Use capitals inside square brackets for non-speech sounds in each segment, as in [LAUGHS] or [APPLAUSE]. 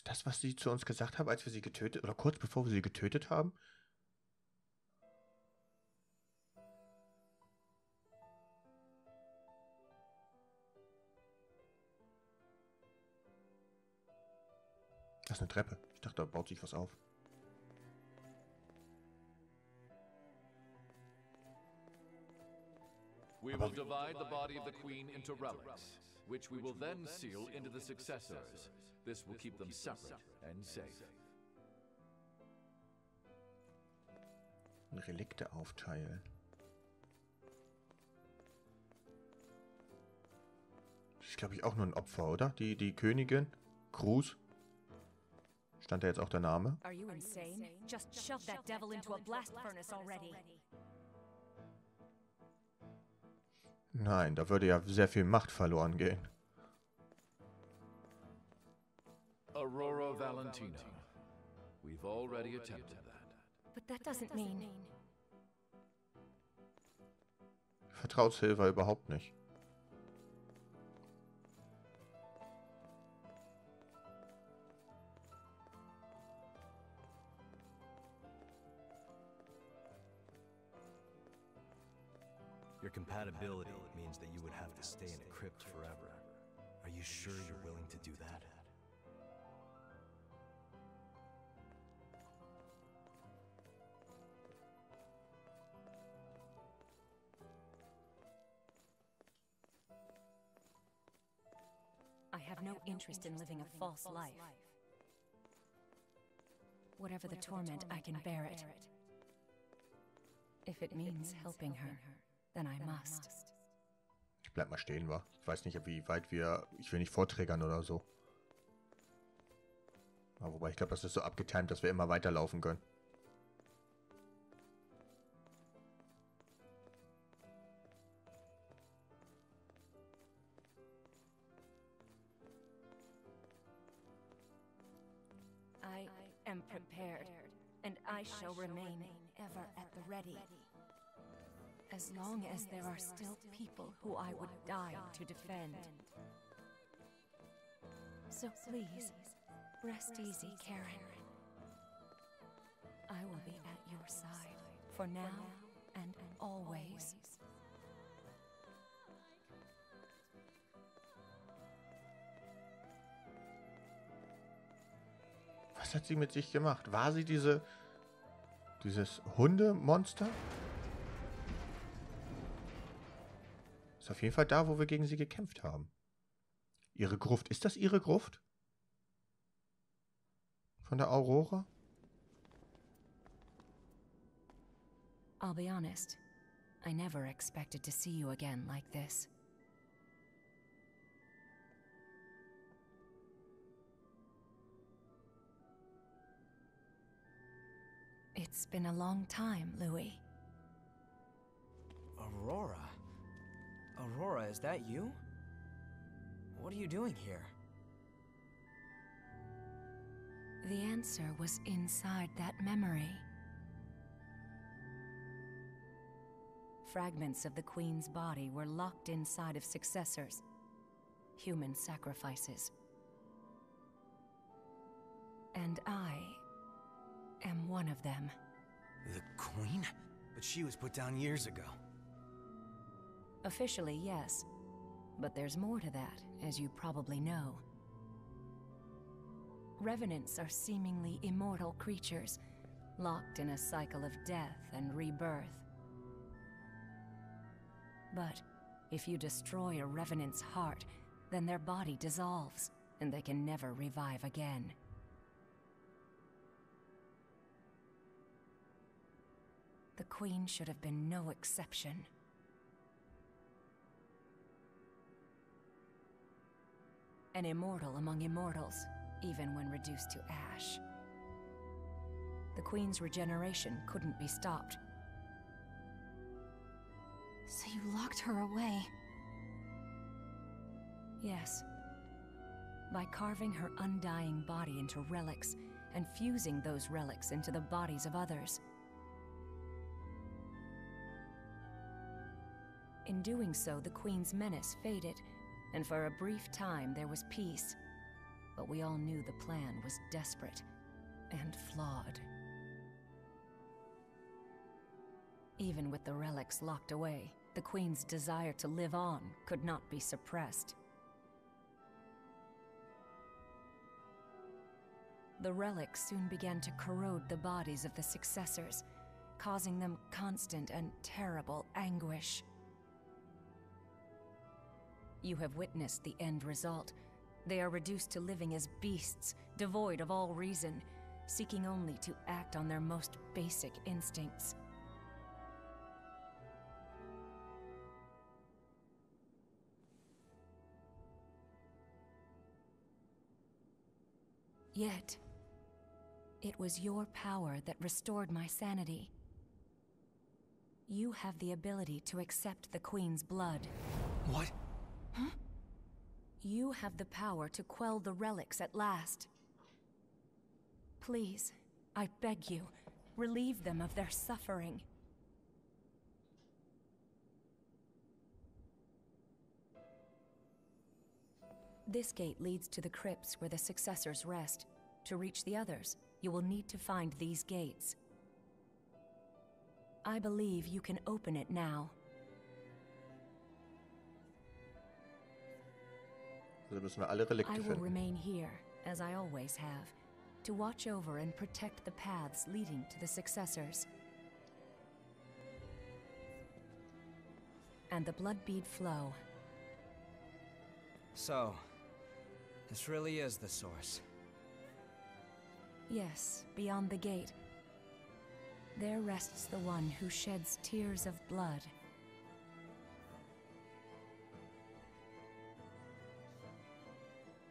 Ist das, was sie zu uns gesagt haben, als wir sie getötet, oder kurz bevor wir sie getötet haben? Das ist eine Treppe. Ich dachte, da baut sich was auf. We will divide the body of the queen into relics, which we will then seal into the successors. This will keep them separate and safe. Relikte aufteilen. Das ist, glaube ich, auch nur ein Opfer, oder? Die, die Königin. Cruz. Stand da jetzt auch der Name? Are you insane? Just shove that devil into a blast furnace already. Nein, da würde ja sehr viel Macht verloren gehen. Aurora Valentina. We've already attempted that. But that doesn't mean... Vertraut Silva überhaupt nicht. Your compatibility means that you would have to stay in a crypt forever. Are you sure you're willing to do that? Interest in living a false life. Whatever the torment, I can bear it. If it means helping her, then I must. Ich bleib mal stehen, wa? Ich weiß nicht, wie weit wir... Ich will nicht vorträgern oder so. Aber wobei, ich glaube, das ist so abgetimt, dass wir immer weiterlaufen können. I shall remain ever at the ready. As long as there are still people who I would die to defend. So please, rest easy, Karen. I will be at your side, for now and always. Was hat sie mit sich gemacht? War sie diese... Dieses Hundemonster? Ist auf jeden Fall da, wo wir gegen sie gekämpft haben. Ihre Gruft. Ist das ihre Gruft? Von der Aurora? I'll be honest, I never expected to see you again like this. It's been a long time, Louis. Aurora? Aurora, is that you? What are you doing here? The answer was inside that memory. Fragments of the Queen's body were locked inside of successors, human sacrifices. And I am one of them. The Queen? But she was put down years ago. Officially, yes. But there's more to that, as you probably know. Revenants are seemingly immortal creatures, locked in a cycle of death and rebirth. But if you destroy a Revenant's heart, then their body dissolves, and they can never revive again. The Queen should have been no exception. An immortal among immortals, even when reduced to ash. The Queen's regeneration couldn't be stopped. So you locked her away. Yes. By carving her undying body into relics and fusing those relics into the bodies of others. In doing so, the Queen's menace faded, and for a brief time there was peace. but we all knew the plan was desperate and flawed. Even with the relics locked away, the Queen's desire to live on could not be suppressed. The relics soon began to corrode the bodies of the successors, causing them constant and terrible anguish. You have witnessed the end result. They are reduced to living as beasts, devoid of all reason, seeking only to act on their most basic instincts. Yet, it was your power that restored my sanity. You have the ability to accept the Queen's blood. What? You have the power to quell the relics at last. Please, I beg you, relieve them of their suffering. This gate leads to the crypts where the successors rest. To reach the others, you will need to find these gates. I believe you can open it now. Also müssen wir alle Relikte I will remain here, as I always have, to watch over and protect the paths leading to the successors. And the blood bead flow. So, this really is the source. Yes, beyond the gate. There rests the one who sheds tears of blood.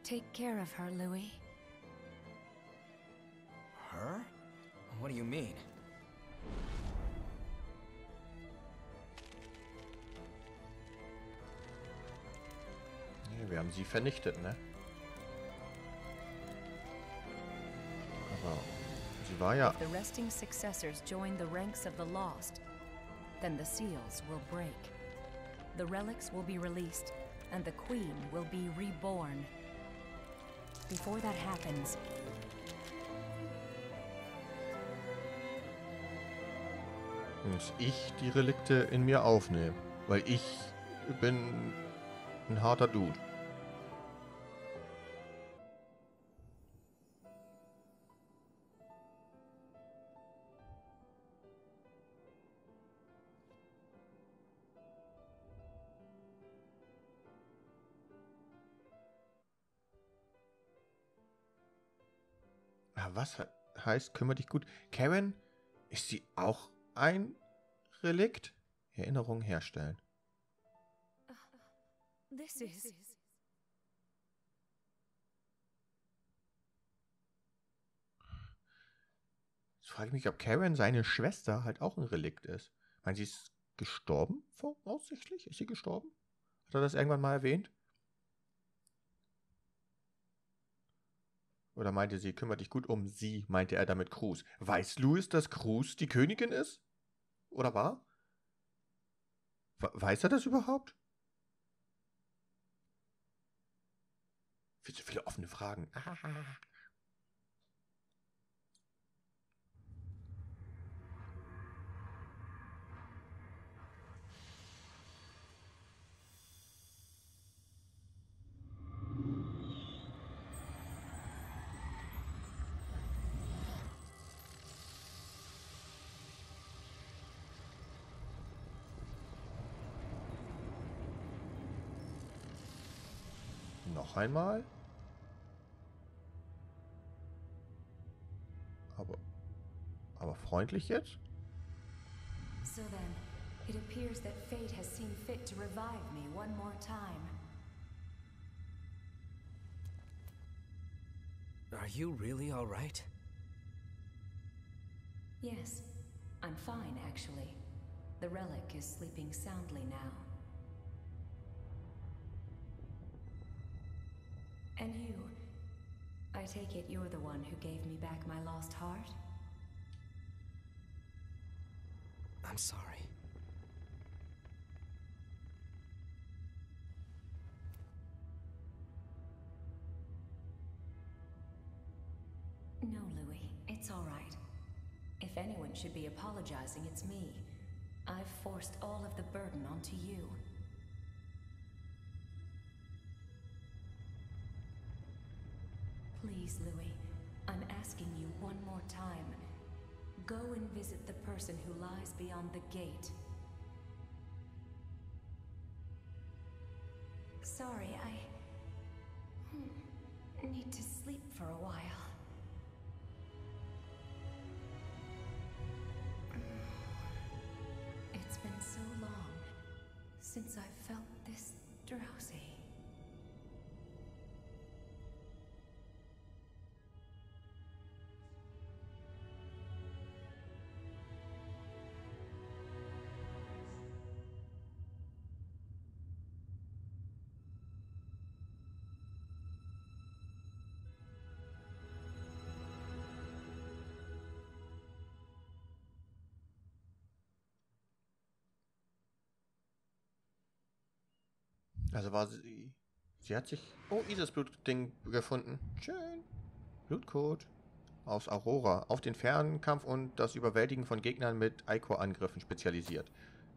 Take care of her, Louis. Her? What do you mean? Ja, wir haben sie vernichtet, ne? Aber sie war ja... The resting successors join the ranks of the lost, then the seals will break. The relics will be released, and the Queen will be reborn. Before that happens, muss ich die Relikte in mir aufnehmen. Weil ich bin ein harter Dude. Was he- heißt, kümmere dich gut? Karen, ist sie auch ein Relikt? Erinnerung herstellen. this is. Jetzt frage ich mich, ob Karen seine Schwester halt auch ein Relikt ist. Meinen sie ist gestorben, voraussichtlich? Ist sie gestorben? Hat er das irgendwann mal erwähnt? Oder meinte sie, kümmere dich gut um sie, meinte er damit Cruz. Weiß Louis, dass Cruz die Königin ist? Oder war? We- Weiß er das überhaupt? Viel zu viele offene Fragen. Ah. [LAUGHS] Noch einmal? Aber. Aber freundlich jetzt? So then, it appears that fate has seen fit to revive me one more time. Are you really alright? Yes, I'm fine, actually. The relic is sleeping soundly now. And you. I take it you're the one who gave me back my lost heart? I'm sorry. No, Louis, it's all right. If anyone should be apologizing, it's me. I've forced all of the burden onto you. Please, Louis, I'm asking you one more time. Go and visit the person who lies beyond the gate. Sorry, I hmm, need to sleep for a while. [SIGHS] It's been so long since I felt this drowsy. Also war sie. Sie hat sich. Oh, Isis Blutding gefunden. Schön. Blutcode. Aus Aurora. Auf den Fernkampf und das Überwältigen von Gegnern mit Ichor-Angriffen spezialisiert.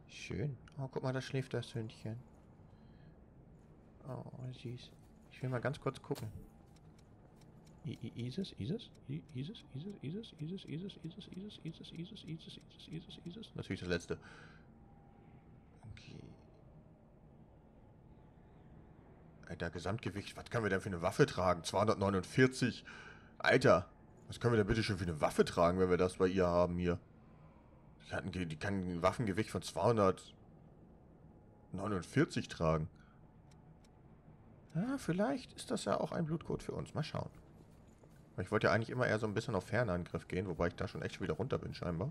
Schön. Oh, guck mal, da schläft das Hündchen. Oh, süß. Ich will mal ganz kurz gucken. I I Isis? Isis? I? Isis? Isis? Isis? Isis? Isis? Isis? Isis? Isis? Isis? Isis? Isis? Isis? Natürlich das letzte. Okay. Alter, Gesamtgewicht. Was können wir denn für eine Waffe tragen? 249. Alter, was können wir denn bitte schon für eine Waffe tragen, wenn wir das bei ihr haben hier? Die, hatten, die kann ein Waffengewicht von 249 tragen. Ja, vielleicht ist das ja auch ein Blutcode für uns. Mal schauen. Ich wollte ja eigentlich immer eher so ein bisschen auf Fernangriff gehen, wobei ich da schon echt wieder runter bin scheinbar.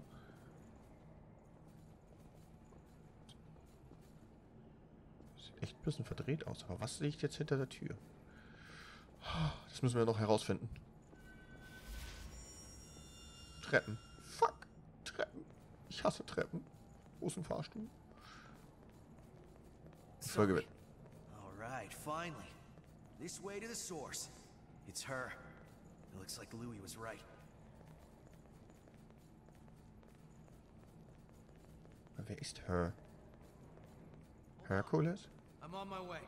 Sieht echt ein bisschen verdreht aus, aber was liegt jetzt hinter der Tür? Das müssen wir noch herausfinden. Treppen. Fuck. Treppen. Ich hasse Treppen. Wo ist ein Fahrstuhl? Folge wird. All right, finally. This way to the source. It's her. It looks like Louis was right. Wer ist Her? Hercules? I'm on my way.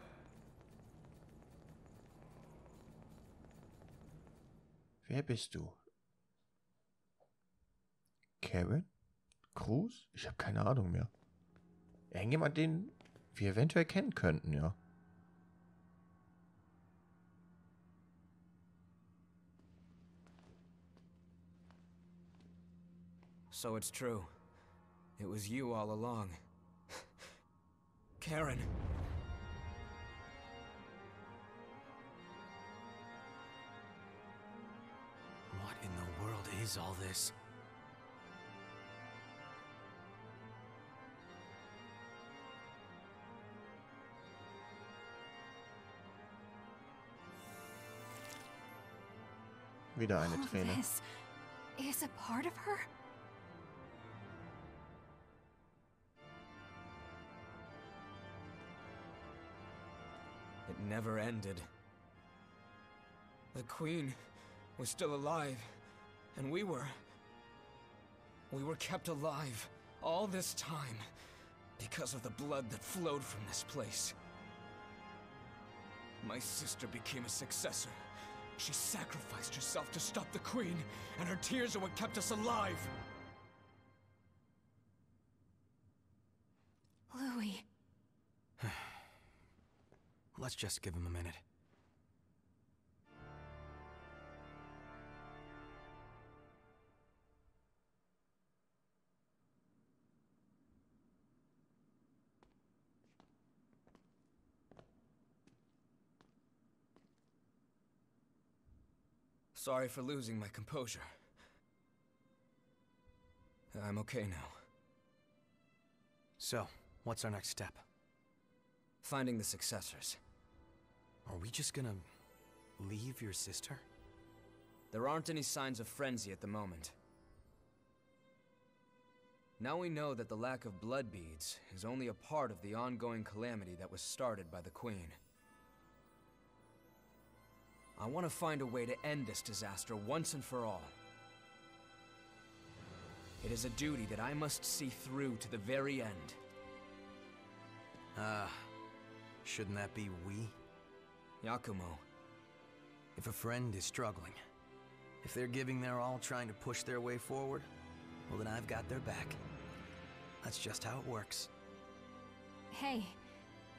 Wer bist du? Karen? Cruz? Ich habe keine Ahnung mehr. Irgendjemand, den wir eventuell kennen könnten, ja. So it's true. It was you all along. [LAUGHS] Karen. Is all this? Wieder eine All Träne. this is a part of her? It never ended. The Queen was still alive, and we were. We were kept alive all this time because of the blood that flowed from this place. My sister became a successor. She sacrificed herself to stop the Queen, and her tears are what kept us alive. Louis. [SIGHS] Let's just give him a minute. Sorry for losing my composure. I'm okay now. So, what's our next step? Finding the successors. Are we just gonna leave your sister? There aren't any signs of frenzy at the moment. Now we know that the lack of blood beads is only a part of the ongoing calamity that was started by the Queen. I want to find a way to end this disaster once and for all. It is a duty that I must see through to the very end. Ah, shouldn't that be we? Yakumo, If a friend is struggling, if they're giving their all trying to push their way forward, well then I've got their back. That's just how it works. Hey,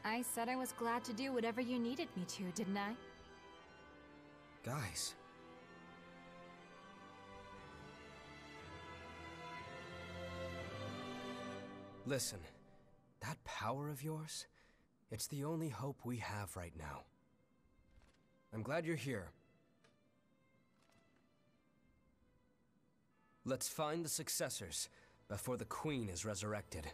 I said I was glad to do whatever you needed me to, didn't I? Guys. Listen, that power of yours, it's the only hope we have right now. I'm glad you're here. Let's find the successors before the Queen is resurrected.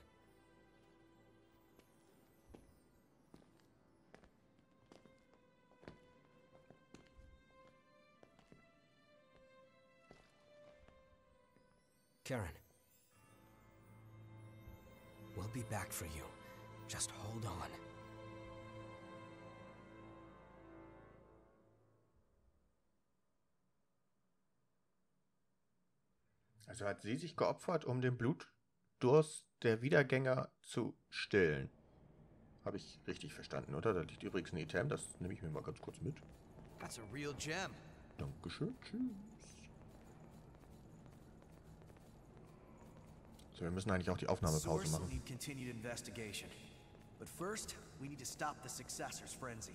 Karen. We'll be back for you. Just hold on. Also hat sie sich geopfert, um den Blutdurst der Wiedergänger zu stillen. Habe ich richtig verstanden, oder? Da liegt übrigens ein Item, das nehme ich mir mal ganz kurz mit. That's a real gem. Dankeschön, tschüss. So, wir müssen eigentlich auch die Aufnahmepause machen. need continued investigation. But first, we need to stop the successor's frenzy.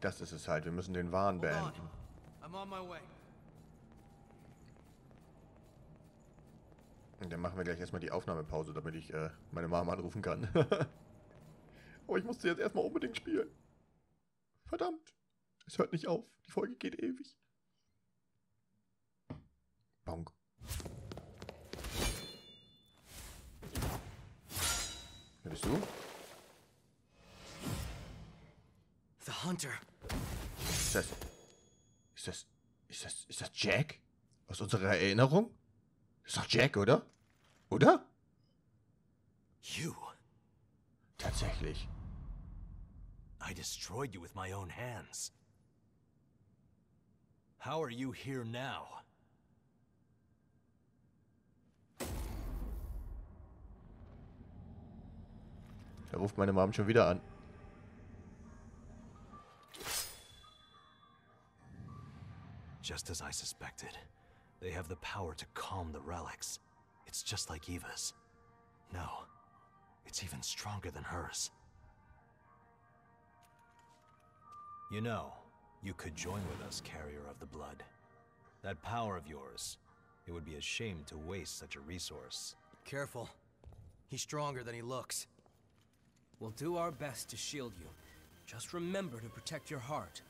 Das ist es halt, wir müssen den Wahn beenden. Und dann machen wir gleich erstmal die Aufnahmepause, damit ich äh, meine Mama anrufen kann. [LAUGHS] oh, ich musste jetzt erstmal unbedingt spielen. Verdammt. Es hört nicht auf. Die Folge geht ewig. Bonk. Du? The hunter. Ist das. Ist das. Ist das. Ist das Jack? Aus unserer Erinnerung? Ist doch Jack, oder? Oder? You. Tatsächlich. I destroyed you with my own hands. How are you here now? Da ruft meine Mom schon wieder an. Just as I suspected. They have the power to calm the relics. It's just like Eva's. No, it's even stronger than hers. You know, you could join with us, Carrier of the Blood. That power of yours, it would be a shame to waste such a resource. Careful. He's stronger than he looks. We'll do our best to shield you. Just remember to protect your heart.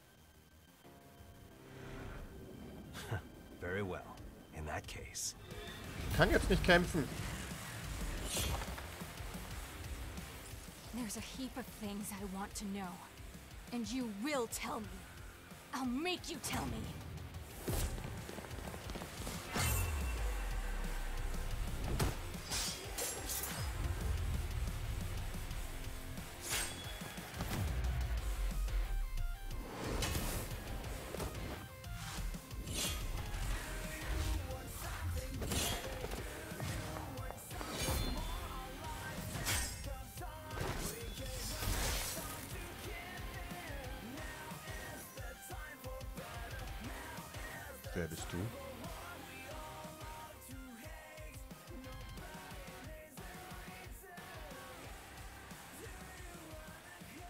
[LAUGHS] Very well. In that case, Kann jetzt nicht kämpfen. There's a heap of things I want to know. And you will tell me. I'll make you tell me. Wer bist du?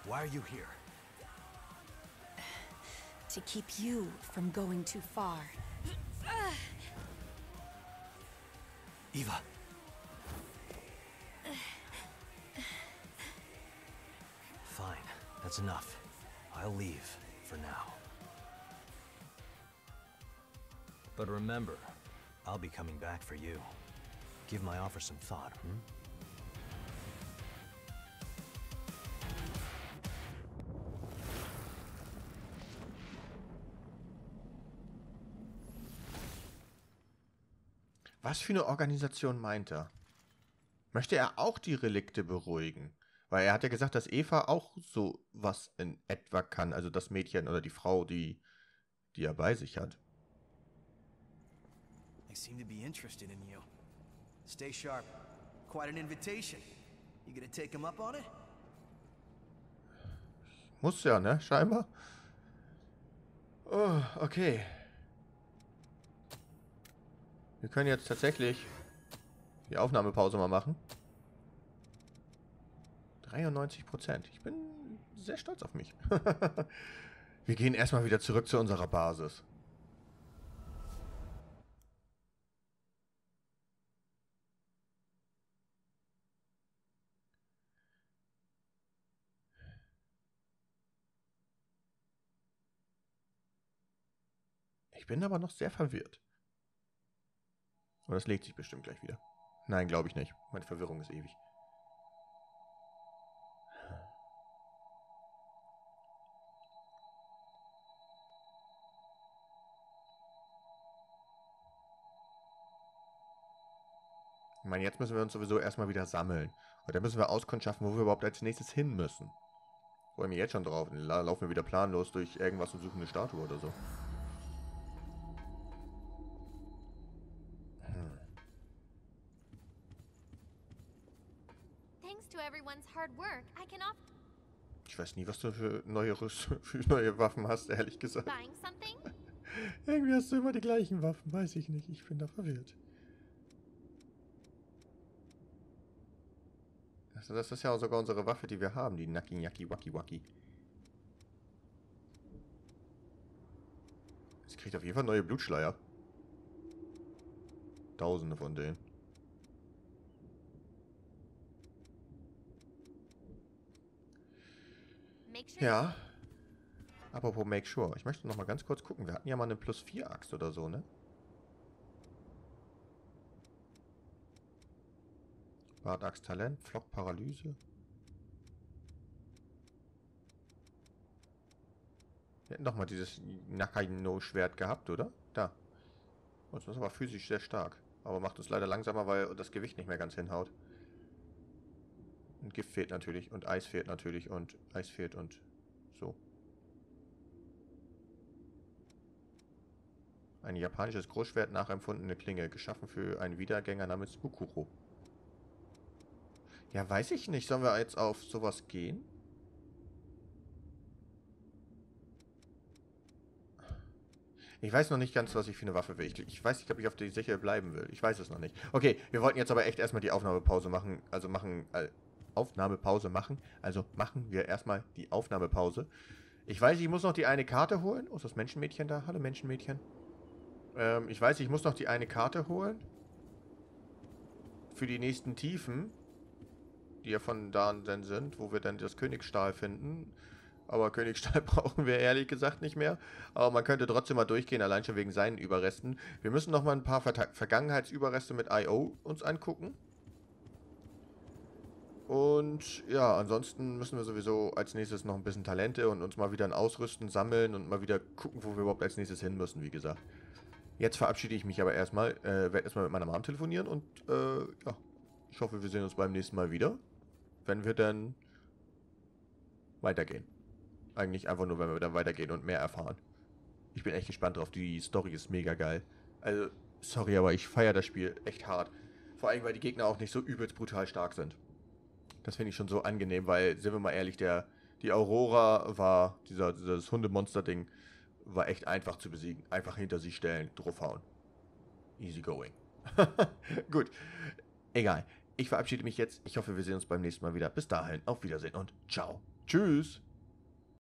why are you here? To keep you from going too far. Eva. Remember, I'll be coming back for you. Give my offer some thought, hmm? Was für eine Organisation meint er? Möchte er auch die Relikte beruhigen? Weil er hat ja gesagt, dass Eva auch so was in etwa kann. Also das Mädchen oder die Frau, die, die er bei sich hat. Seem to be interested in you. Stay sharp. Quite an invitation. You gonna take him up on it? Muss ja, ne? Scheinbar. Oh, okay. Wir können jetzt tatsächlich die Aufnahmepause mal machen. 93 Prozent. Ich bin sehr stolz auf mich. [LAUGHS] Wir gehen erstmal wieder zurück zu unserer Basis. Ich bin aber noch sehr verwirrt. Und das legt sich bestimmt gleich wieder. Nein, glaube ich nicht. Meine Verwirrung ist ewig. Ich meine, jetzt müssen wir uns sowieso erstmal wieder sammeln. Und dann müssen wir auskundschaften, wo wir überhaupt als nächstes hin müssen. Freue mich jetzt schon drauf. Dann laufen wir wieder planlos durch irgendwas und suchen eine Statue oder so. Ich weiß nie, was du für neue, Rüst [LAUGHS] für neue Waffen hast, ehrlich gesagt. [LAUGHS] Irgendwie hast du immer die gleichen Waffen, weiß ich nicht. Ich bin da verwirrt. Also das ist ja sogar unsere Waffe, die wir haben, die Naki Naki Waki Waki. Sie kriegt auf jeden Fall neue Blutschleier. Tausende von denen. Make sure Ja. Apropos Make Sure. Ich möchte noch mal ganz kurz gucken. Wir hatten ja mal eine Plus 4 Axt oder so, ne? Bartaxt Talent, Flock Paralyse. Wir hätten doch mal dieses Nakaino-Schwert gehabt, oder? Da. Das ist aber physisch sehr stark. Aber macht uns leider langsamer, weil das Gewicht nicht mehr ganz hinhaut. Und Gift fehlt natürlich. Und Eis fehlt natürlich. Und Eis fehlt und so. Ein japanisches Großschwert nachempfundene Klinge, geschaffen für einen Wiedergänger namens Ukuro. Ja, weiß ich nicht. Sollen wir jetzt auf sowas gehen? Ich weiß noch nicht ganz, was ich für eine Waffe will. Ich, ich weiß nicht, ob ich auf die Sicher bleiben will. Ich weiß es noch nicht. Okay, wir wollten jetzt aber echt erstmal die Aufnahmepause machen. Also machen, äh, Aufnahmepause machen. Also machen wir erstmal die Aufnahmepause. Ich weiß, ich muss noch die eine Karte holen. Oh, ist das Menschenmädchen da? Hallo Menschenmädchen. Ähm, ich weiß, ich muss noch die eine Karte holen. Für die nächsten Tiefen. Die ja von da an dann sind, wo wir dann das Königsstahl finden. Aber Königsstahl [LAUGHS] brauchen wir ehrlich gesagt nicht mehr. Aber man könnte trotzdem mal durchgehen, allein schon wegen seinen Überresten. Wir müssen noch mal ein paar Verta Vergangenheitsüberreste mit I.O. uns angucken. Und ja, ansonsten müssen wir sowieso als nächstes noch ein bisschen Talente und uns mal wieder ein Ausrüsten sammeln und mal wieder gucken, wo wir überhaupt als nächstes hin müssen, wie gesagt. Jetzt verabschiede ich mich aber erstmal, äh, werde erstmal mit meiner Mom telefonieren und äh, ja, ich hoffe, wir sehen uns beim nächsten Mal wieder, wenn wir dann weitergehen. Eigentlich einfach nur, wenn wir dann weitergehen und mehr erfahren. Ich bin echt gespannt drauf, die Story ist mega geil. Also, sorry, aber ich feiere das Spiel echt hart. Vor allem, weil die Gegner auch nicht so übelst brutal stark sind. Das finde ich schon so angenehm, weil, sind wir mal ehrlich, der, die Aurora war, dieser, dieses Hundemonster-Ding, war echt einfach zu besiegen. Einfach hinter sie stellen, draufhauen. Easy going. [LAUGHS] Gut. Egal. Ich verabschiede mich jetzt. Ich hoffe, wir sehen uns beim nächsten Mal wieder. Bis dahin, auf Wiedersehen und ciao. Tschüss.